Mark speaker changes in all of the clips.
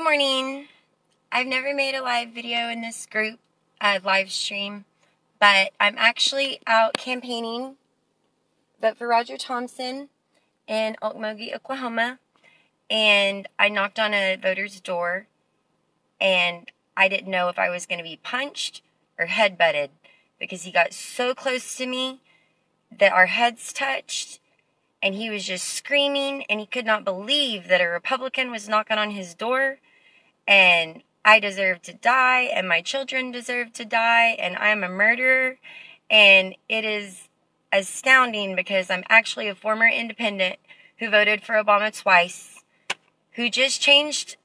Speaker 1: Good morning. I've never made a live video in this group, uh, live stream, but I'm actually out campaigning, but for Roger Thompson in Okmulgee, Oklahoma, and I knocked on a voter's door, and I didn't know if I was going to be punched or headbutted because he got so close to me that our heads touched and he was just screaming and he could not believe that a Republican was knocking on his door and I deserve to die and my children deserve to die and I'm a murderer and it is astounding because I'm actually a former independent who voted for Obama twice who just changed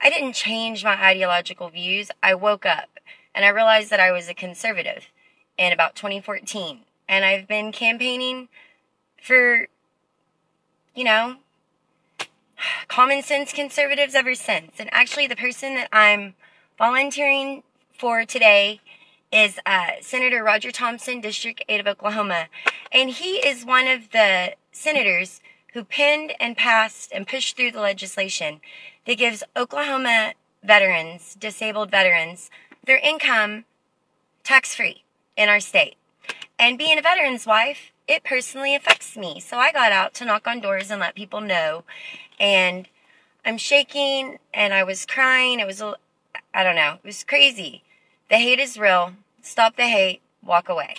Speaker 1: I didn't change my ideological views. I woke up and I realized that I was a conservative in about 2014 and I've been campaigning for, you know, common sense conservatives ever since. And actually, the person that I'm volunteering for today is uh, Senator Roger Thompson, District 8 of Oklahoma. And he is one of the senators who penned and passed and pushed through the legislation that gives Oklahoma veterans, disabled veterans, their income tax free in our state. And being a veteran's wife, it personally affects me. So I got out to knock on doors and let people know. And I'm shaking and I was crying. It was, I don't know, it was crazy. The hate is real. Stop the hate. Walk away.